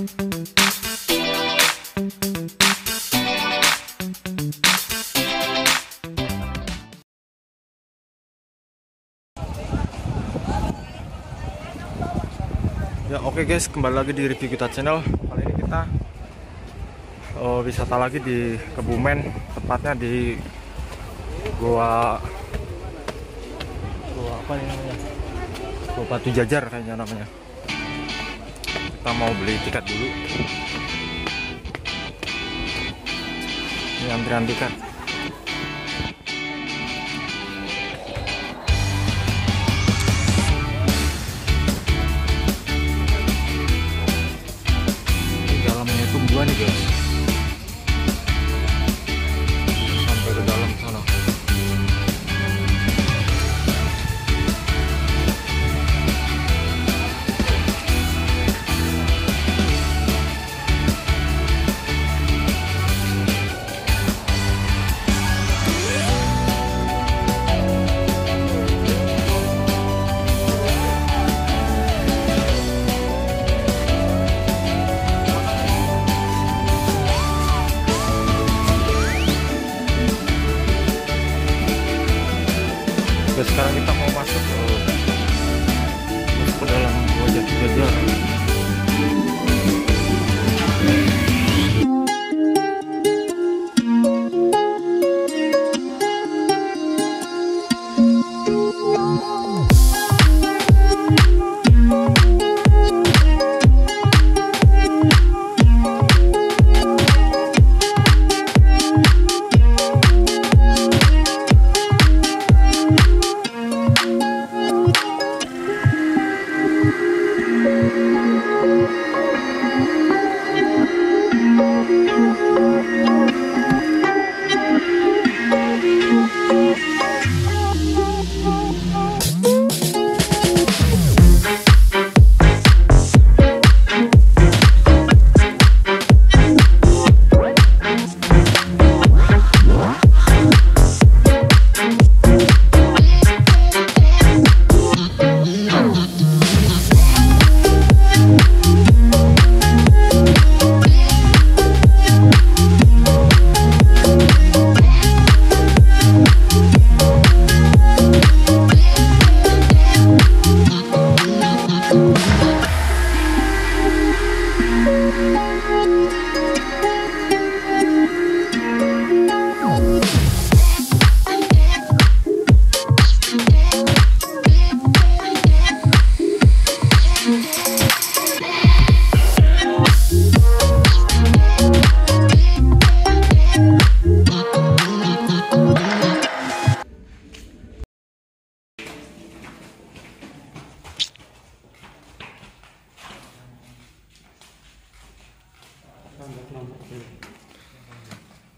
Ya oke guys, kembali lagi di review kita channel. Kali ini kita uh, wisata lagi di Kebumen, tepatnya di Goa Goa apa ini namanya? Goa Batu Jajar kayaknya namanya. Kita mau beli tiket dulu. Ini antrian tiket.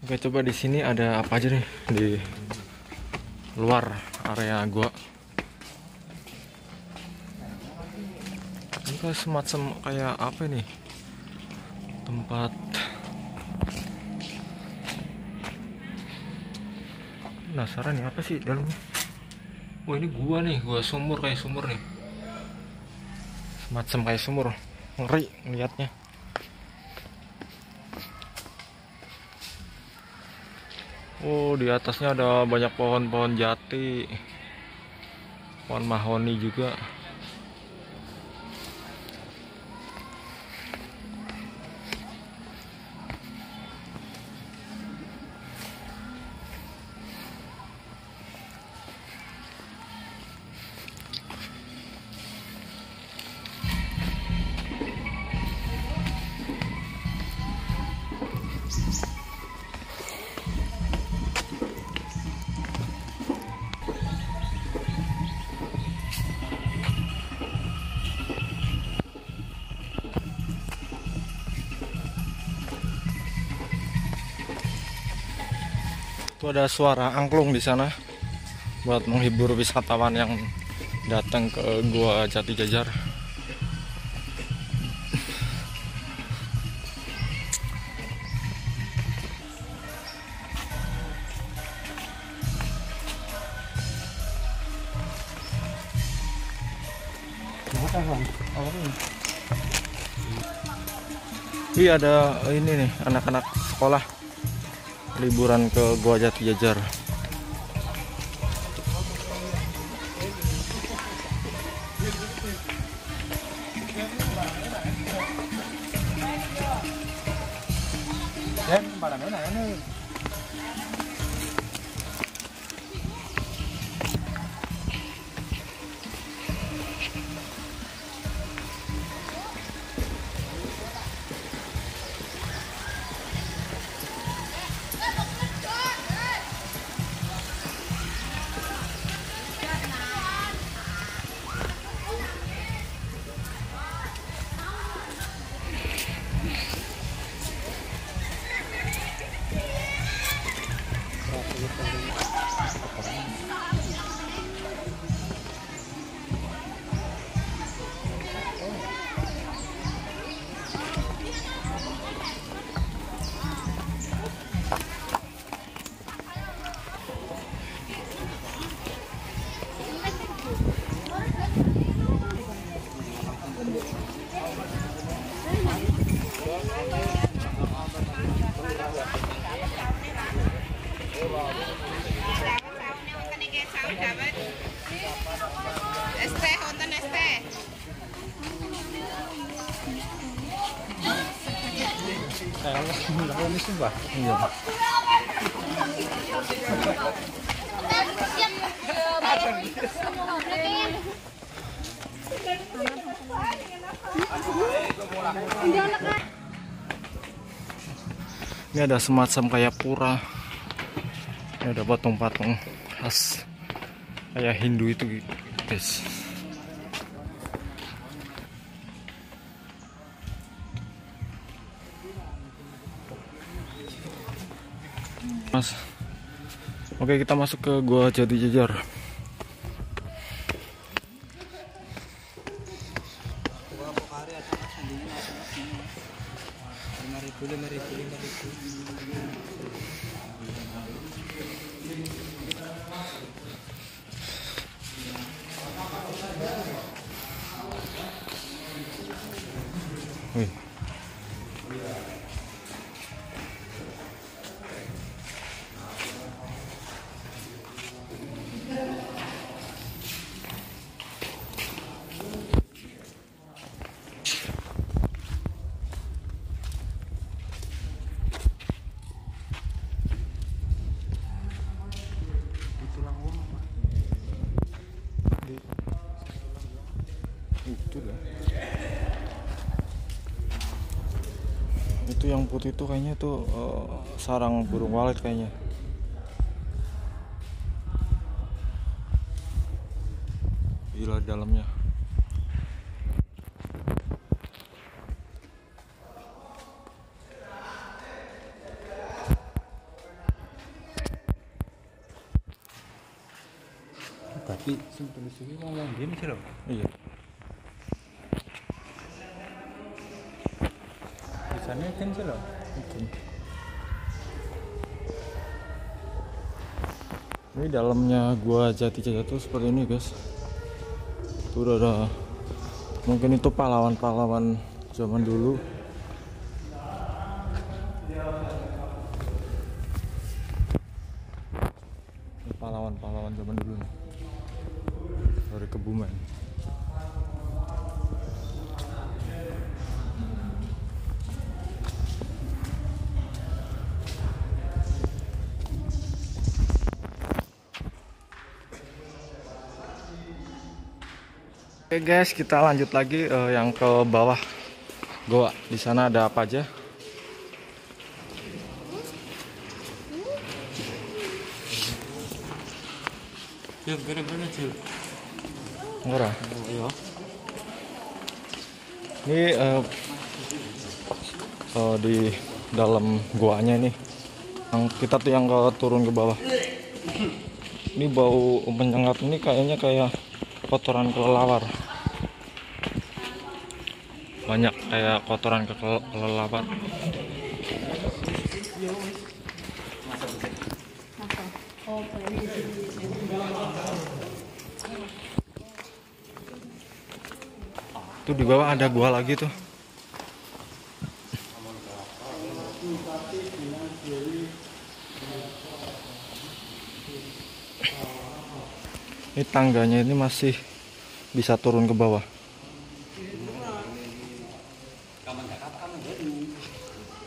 Oke coba di sini ada apa aja nih di luar area gua. Ini kayak semacam kayak apa nih tempat penasaran nih apa sih dalamnya? Wah ini gua nih, gua sumur kayak sumur nih. Semacam kayak sumur, ngeri ngeliatnya. Oh, di atasnya ada banyak pohon-pohon jati. Pohon mahoni juga. Itu ada suara angklung di sana buat menghibur wisatawan yang datang ke Gua Jati Jajar. Iya ada ini nih anak-anak sekolah liburan ke Gua Jati Jajar. Ini ada semacam kayak pura. Ini ada patung-patung khas kayak Hindu itu guys. Mas. Oke, kita masuk ke Gua Jati Jajar. Yang putih itu kayaknya tuh eh, sarang burung walet kayaknya. Gila dalamnya. Tapi sing tulis iki ngomong gini sih loh. Iya. Kan sih loh. Itu. Ini dalamnya gua jati jajar tuh seperti ini guys. Tuh udah ada mungkin itu pahlawan-pahlawan zaman dulu. Ini pahlawan-pahlawan zaman dulu nih. Dari Kebumen. Oke guys, kita lanjut lagi eh, yang ke bawah goa. Di sana ada apa aja? Ya gara-gara. Iya. Ini eh, eh, di dalam goanya nih. Yang kita tuh yang ke turun ke bawah. Ini bau menyengat ini kayaknya kayak kotoran kelelawar. Banyak kayak kotoran ke kelelawar. Tuh di bawah ada gua lagi tuh. Ini tangganya ini masih bisa turun ke bawah.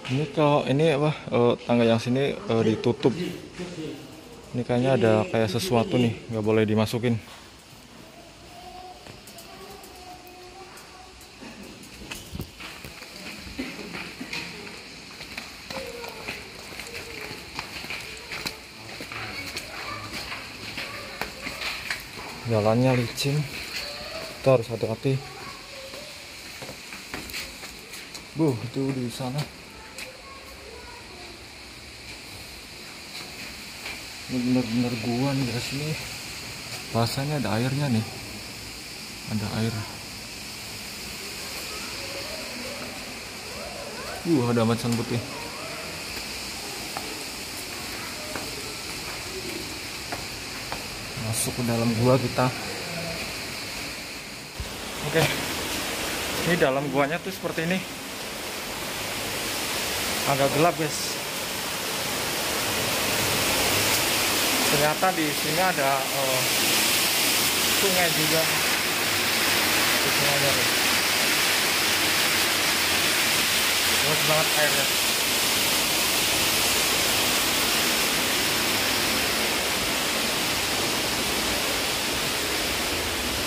Ini kalau ini apa eh, tangga yang sini eh, ditutup. Ini kayaknya ada kayak sesuatu nih, nggak boleh dimasukin. Jalannya licin, kita harus hati-hati. Bu, itu di sana. Bener-bener gua nih guys ini. Bahasanya ada airnya nih. Ada air. Uh, ada macan putih. Masuk ke dalam gua kita. Oke. Ini dalam guanya tuh seperti ini. Agak gelap, guys. ternyata di sini ada eh, sungai juga ada nih. luas banget airnya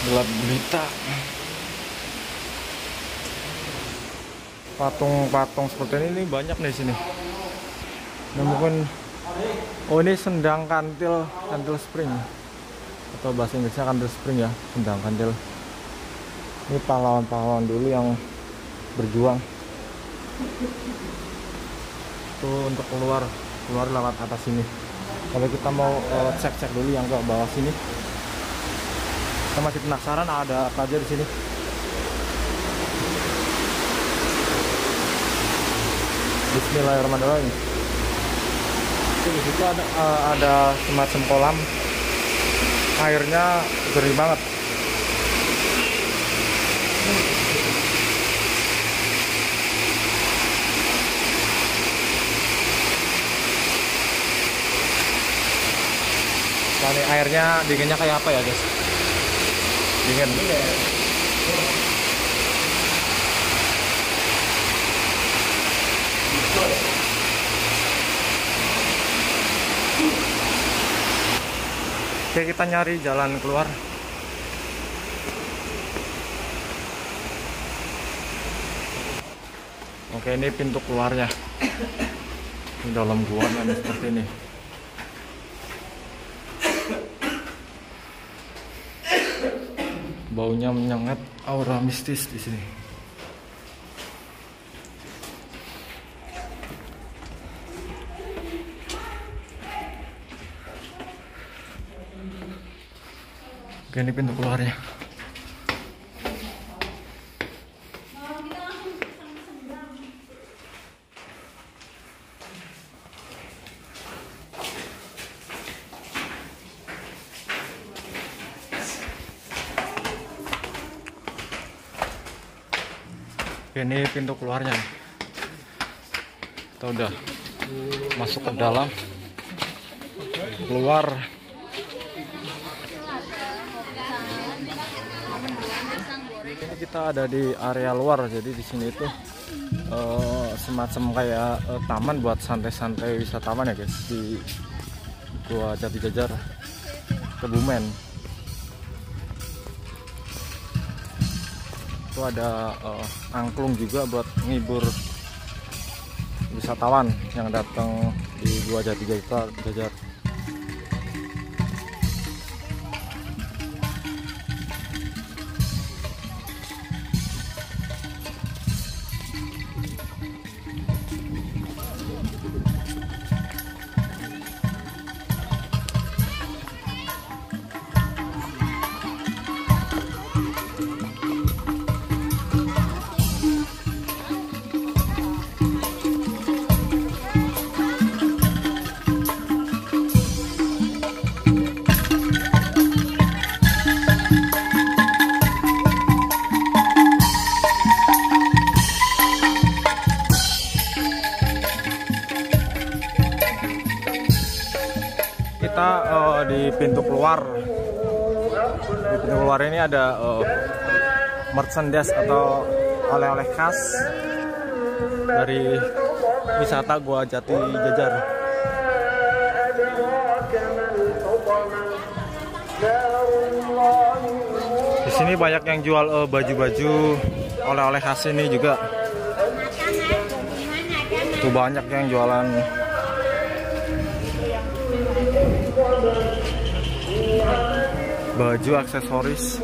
gelap gulita patung-patung seperti ini, ini banyak nih sini mungkin Oh ini sendang kantil kantil spring atau bahasa Inggrisnya kantil spring ya sendang kantil. Ini pahlawan-pahlawan dulu yang berjuang. Tuh untuk keluar keluar lewat atas sini. Kalau kita mau eh, cek-cek dulu yang ke bawah sini. Kita masih penasaran ada apa aja di sini. Bismillahirrahmanirrahim. Di situ ada eh, ada semacam kolam. Airnya jernih banget. Nah, airnya dinginnya kayak apa ya guys dingin Oke kita nyari jalan keluar. Oke ini pintu keluarnya. Di dalam gua kan seperti ini Baunya menyengat aura mistis di sini Oke ini pintu keluarnya. Oke ini pintu keluarnya. Kita udah masuk ke dalam. Keluar ini kita ada di area luar jadi di sini itu eh, semacam kayak eh, taman buat santai-santai wisatawan ya guys di gua Jati Jajar Kebumen itu ada eh, angklung juga buat ngibur wisatawan yang datang di gua Jati Jajar Kita eh, di pintu keluar. Di pintu keluar ini ada eh, merchandise atau oleh-oleh khas dari wisata Gua Jati Jajar. Di sini banyak yang jual eh, baju-baju oleh-oleh khas ini juga. Tuh banyak yang jualan baju aksesoris.